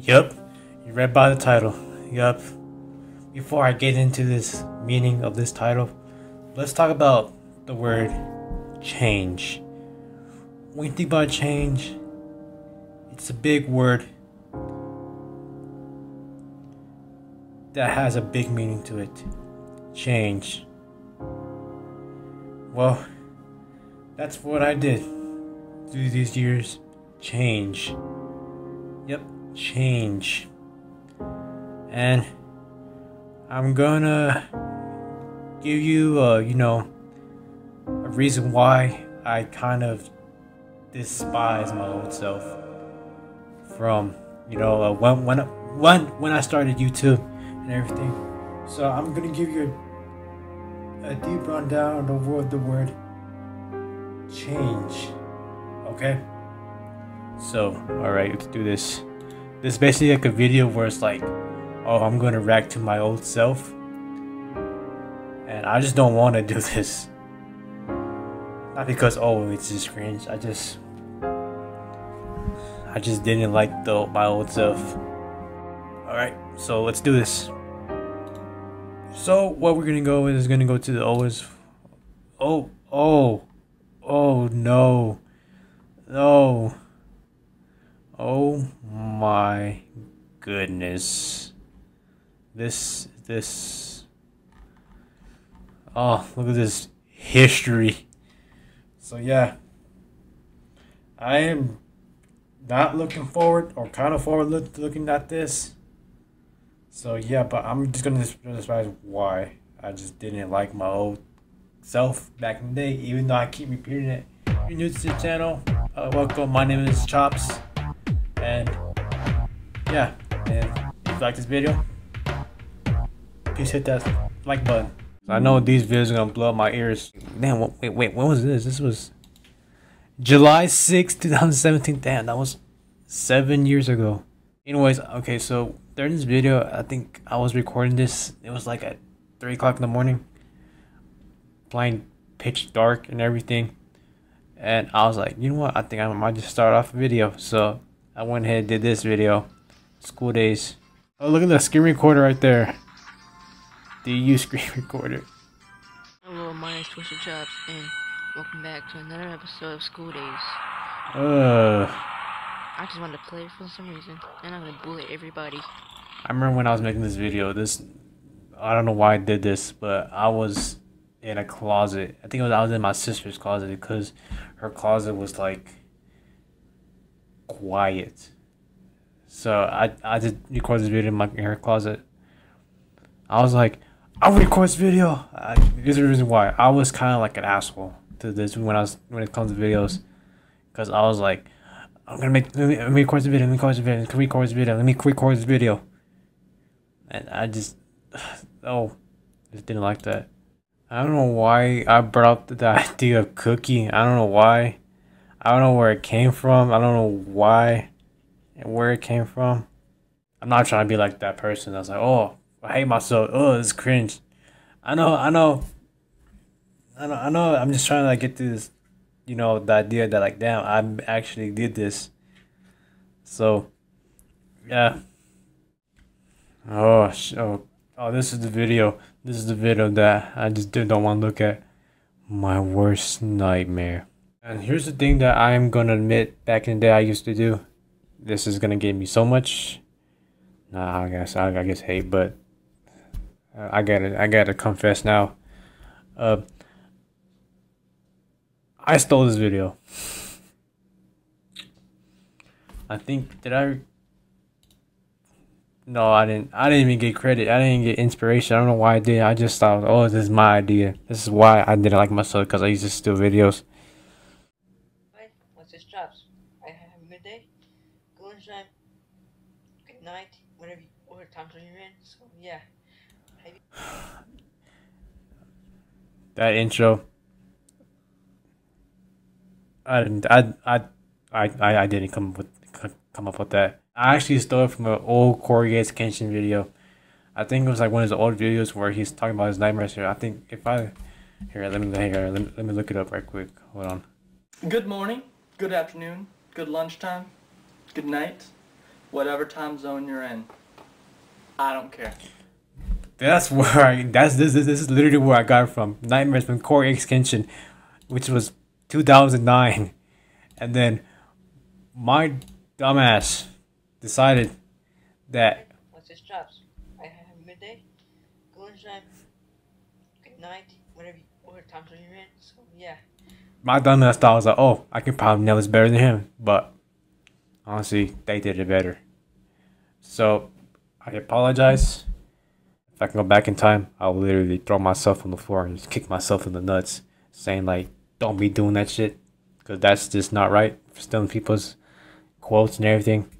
Yup, you read by the title. Yup. Before I get into this meaning of this title, let's talk about the word change. When you think about change, it's a big word that has a big meaning to it. Change. Well, that's what I did through these years. Change. Yep, change. And I'm gonna give you, uh, you know, a reason why I kind of despise my old self from, you know, uh, when when when when I started YouTube and everything. So I'm gonna give you a, a deep rundown of the word, the word change. Okay. So, all right, let's do this. This basically like a video where it's like, oh, I'm gonna react to my old self, and I just don't want to do this. Not because oh, it's just cringe. I just, I just didn't like the my old self. All right, so let's do this. So what we're gonna go is gonna go to the always. Oh, oh, oh no, no. Oh my goodness. This, this. Oh, look at this history. So, yeah. I am not looking forward or kind of forward look, looking at this. So, yeah, but I'm just going to describe why I just didn't like my old self back in the day, even though I keep repeating it. If you're new to the channel, uh, welcome. My name is Chopz. And yeah, if you like this video, please hit that like button. I know these videos are gonna blow up my ears. Damn, wait, wait, when was this? This was July 6, 2017. Damn, that was seven years ago. Anyways, okay, so during this video, I think I was recording this. It was like at 3 o'clock in the morning, playing pitch dark and everything. And I was like, you know what? I think I might just start off a video. So I went ahead and did this video. School days. Oh, look at the screen recorder right there. The U screen recorder. Hello, my name is Twisted Chops, and welcome back to another episode of School Days. Uh, I just wanted to play for some reason, and I'm gonna bully everybody. I remember when I was making this video. This, I don't know why I did this, but I was in a closet. I think it was I was in my sister's closet because her closet was like quiet. So I I did record this video in my hair closet. I was like, I'll record this video. I, here's the reason why. I was kind of like an asshole to this when I was when it comes to videos, because I was like, I'm gonna make let me, let me record this video. Let me record this video. Let me record this video. Let me record this video. And I just, oh, just didn't like that. I don't know why I brought up the idea of cookie. I don't know why. I don't know where it came from. I don't know why and where it came from. I'm not trying to be like that person that's like, oh, I hate myself. Oh, it's cringe. I know, I know. I know, I know. I'm just trying to like get to this, you know, the idea that like, damn, I actually did this. So, yeah. Oh, oh, oh, this is the video. This is the video that I just don't want to look at. My worst nightmare. And here's the thing that I am gonna admit back in the day I used to do. This is gonna give me so much nah, I guess I, I guess hate, but uh, I gotta I gotta confess now. Uh I stole this video. I think did I no, I didn't. I didn't even get credit. I didn't get inspiration. I don't know why I did. I just thought, oh, this is my idea. This is why I didn't like myself because I used to steal videos. lunchtime, good night, whatever, whatever time zone you're in. So yeah. That intro. I didn't. I I I I didn't come with come up with that. I actually stole it from an old Corey Gates Kenshin video. I think it was like one of his old videos where he's talking about his nightmares here. I think if I here, let me here, let me, let me look it up right quick. Hold on. Good morning, good afternoon, good lunchtime, good night, whatever time zone you're in. I don't care. That's where I. That's this. This, this is literally where I got it from. Nightmares from CoryxKenshin, which was 2009, and then my dumbass decided that Once this drops, I have midday, lunchtime, good night, whatever, you, whatever time zone you're in. So yeah. my dumbass thought I was like, oh, I can probably nail this better than him, but honestly, they did it better. So I apologize. If I can go back in time, I'll literally throw myself on the floor and just kick myself in the nuts, saying like, "Don't be doing that shit," because that's just not right. Stealing people's quotes and everything.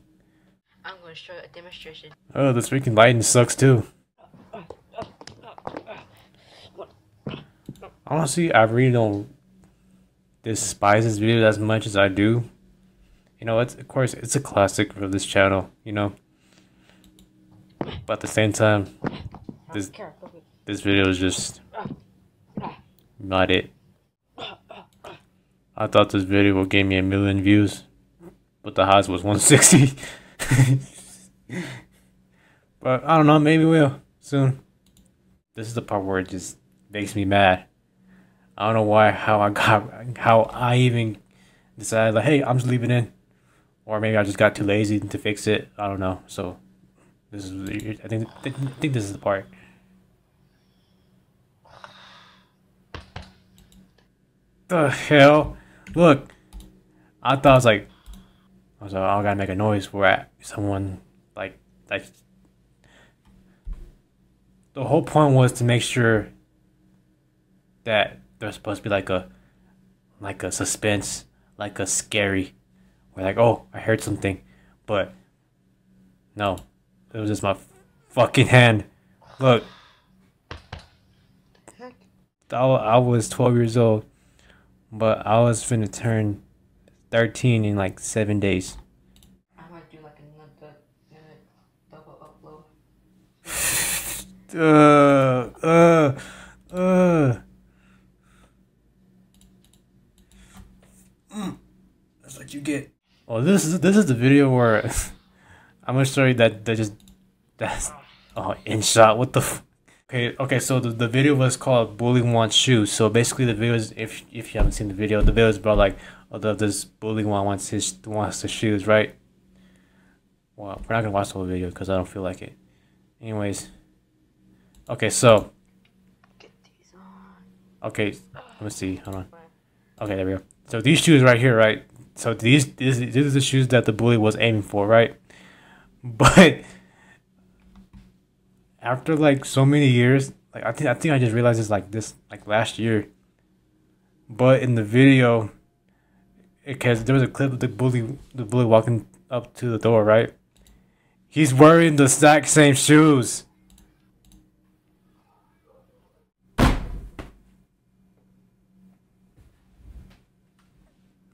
I'm going to show a demonstration. Oh, this freaking lighting sucks too. Honestly, I really don't despise this video as much as I do. You know, it's of course it's a classic for this channel, you know. But at the same time, this this video is just not it. I thought this video would give me a million views, but the highs was 160. but I don't know, maybe we'll soon. This is the part where it just makes me mad. I don't know why, how I got, how I even decided like, hey, I'm just leaving in, or maybe I just got too lazy to fix it. I don't know. So this is, I think, I think this is the part. The hell! Look, I thought I was like, I was like, I gotta make a noise where someone like like. The whole point was to make sure that there's supposed to be like a like a suspense, like a scary, where like, oh, I heard something, but no, it was just my fucking hand. Look, I, I was 12 years old, but I was finna turn 13 in like seven days. I might do like another double upload. Uh, uh, uh. Mm. That's what you get. Oh, this is this is the video where I'm gonna show you that that just that's oh in shot. What the? F- okay, okay. So the, the video was called "Bully Wants Shoes." So basically, the video is if if you haven't seen the video, the video is about like the, this bully one wants his wants the shoes, right? Well, we're not gonna watch the whole video because I don't feel like it. Anyways, okay. So Get these on. okay, let me see. Hold on. Okay, there we go. So these shoes right here, right? So these these these are the shoes that the bully was aiming for, right? But after like so many years, like I think I think I just realized this like this like last year. But in the video, because there was a clip of the bully the bully walking up to the door, right? He's wearing the exact same shoes.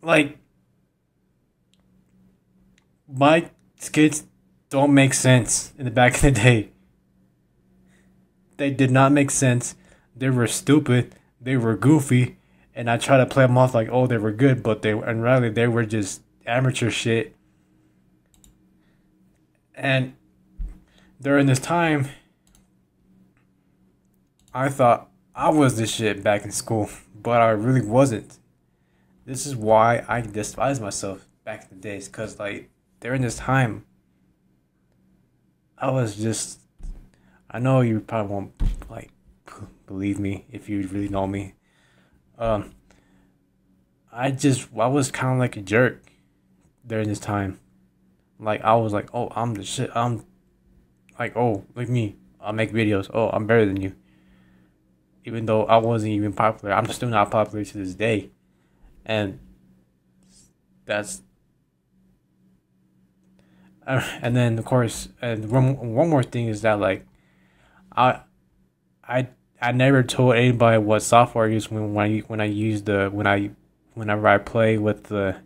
like my skits don't make sense in the back of the day. They did not make sense. They were stupid. They were goofy, and I try to play them off like, oh, they were good, but they and really they were just amateur shit. And during this time, I thought I was the shit back in school, but I really wasn't this is why I despise myself back in the days because like during this time I was just I know you probably won't like believe me if you really know me. Um I just I was kind of like a jerk during this time. Like I was like oh I'm the shit I'm like oh look me I make videos oh I'm better than you. Even though I wasn't even popular I'm still not popular to this day. And that's and then of course and one, one more thing is that like i i i never told anybody what software i use when, when i when i use the when i whenever i play with the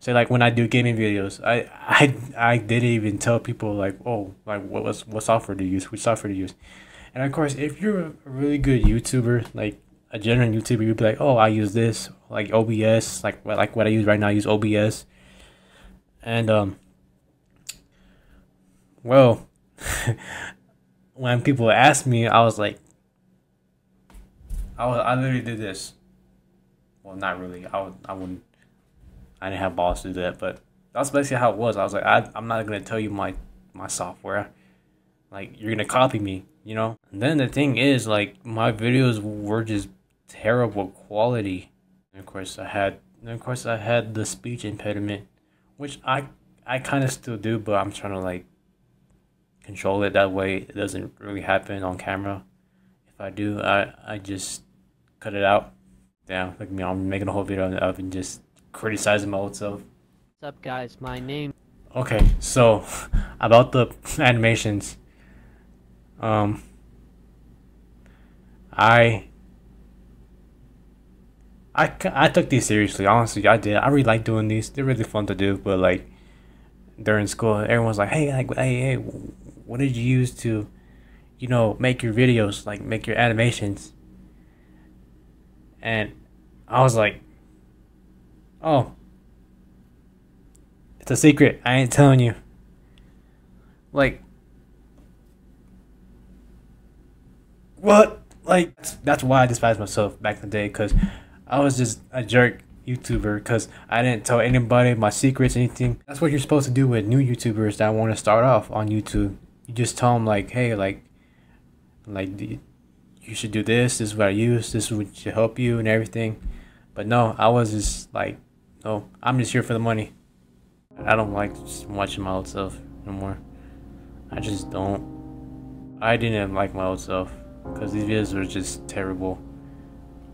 say like when i do gaming videos i i i didn't even tell people like oh like what was what software to use which software to use and of course if you're a really good youtuber like a genuine YouTuber, you'd be like, "Oh, I use this, like OBS, like like what I use right now. I use OBS." And um, Well, when people asked me, I was like, I was, I literally did this. Well, not really. I would, I wouldn't. I didn't have balls to do that, but that's basically how it was. I was like, I, I'm not gonna tell you my my software. Like, you're gonna copy me, you know. And then the thing is, like, my videos were just terrible quality. And of course, I had, of course, I had the speech impediment, which I, I kind of still do, but I'm trying to like control it that way. It doesn't really happen on camera. If I do, I I just cut it out. Damn, look at me. I'm making a whole video of and just criticizing my old self. What's up, guys? My name. Okay, so about the animations. Um, I, I, I took these seriously. Honestly, I did. I really like doing these. They're really fun to do. But like during school, everyone's like, "Hey, like, hey, hey, what did you use to, you know, make your videos, like make your animations?" And I was like, "Oh, it's a secret. I ain't telling you." Like what? Like that's why I despised myself back in the day because I was just a jerk YouTuber because I didn't tell anybody my secrets, anything. That's what you're supposed to do with new YouTubers that want to start off on YouTube. You just tell them like, hey, like, like you should do this. This is what I use. This should help you and everything. But no, I was just like, no, I'm just here for the money. I don't like watching my old self anymore. I just don't. I didn't like my old self because these videos were just terrible.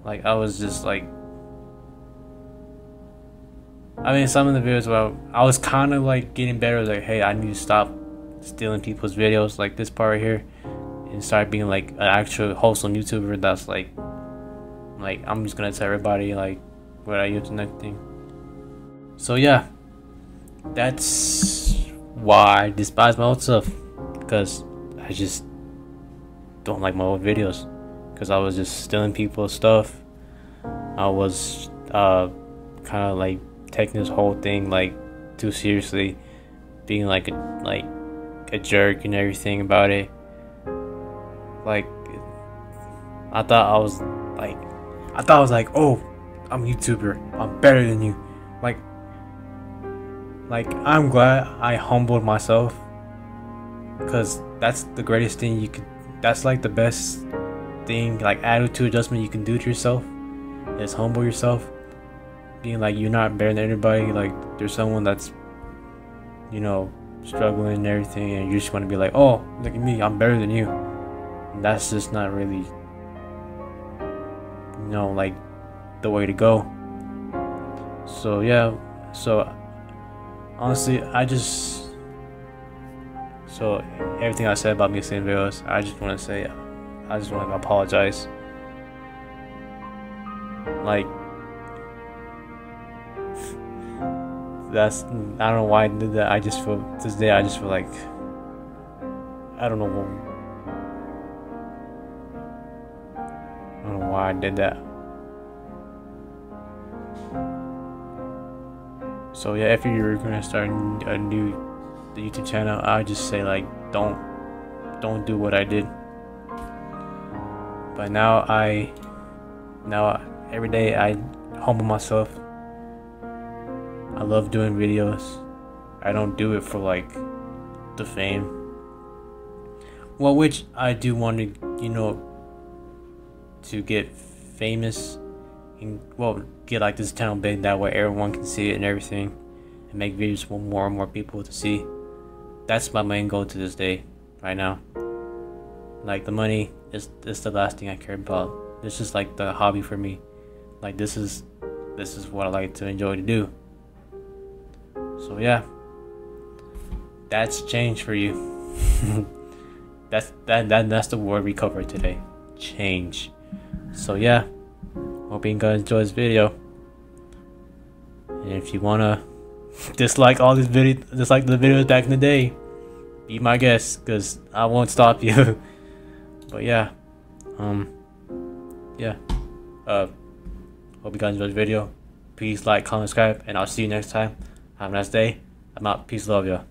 Like I was just like, I mean, some of the videos where I was kind of like getting better. Like, hey, I need to stop stealing people's videos, like this part right here, and start being like an actual wholesome YouTuber. That's like, like I'm just gonna tell everybody like what I use and everything. So yeah, that's why I despise my old stuff. because I just don't like my old videos because I was just stealing people's stuff. I was uh, kind of like taking this whole thing like too seriously, being like a, like a jerk and everything about it. Like I thought I was like I thought I was like, oh, I'm a YouTuber. I'm better than you. Like like I'm glad I humbled myself because that's the greatest thing you could that's like the best thing, like attitude adjustment you can do to yourself is humble yourself. Being like you're not better than anybody, like there's someone that's you know, struggling and everything and you just wanna be like, Oh, look at me, I'm better than you. And that's just not really you know, like the way to go. So yeah, so honestly I just so everything I said about me seeing videos, I just want to say, I just want to apologize. Like, that's I don't know why I did that. I just feel this day I just feel like I don't know I don't know why I did that. So yeah, if you're gonna start a new YouTube channel, I just say like don't don't do what I did. But now I now every day I humble myself. I love doing videos. I don't do it for like the fame. Well, which I do want to, you know, to get famous and well, get like this channel big that way everyone can see it and everything and make videos for more and more people to see that's my main goal to this day, right now. Like the money is is the last thing I care about. This is like the hobby for me. Like this is this is what I like to enjoy to do. So yeah. That's change for you. that's that, that that's the word we covered today. Change. So yeah. Hope you guys enjoy this video. And if you wanna dislike all these videos, dislike the videos back in the day, be my guest, cause I won't stop you. but yeah, um, yeah. Uh, hope you guys enjoyed the video. Please like, comment, subscribe, and I'll see you next time. Have a nice day. I'm out. Peace, love ya.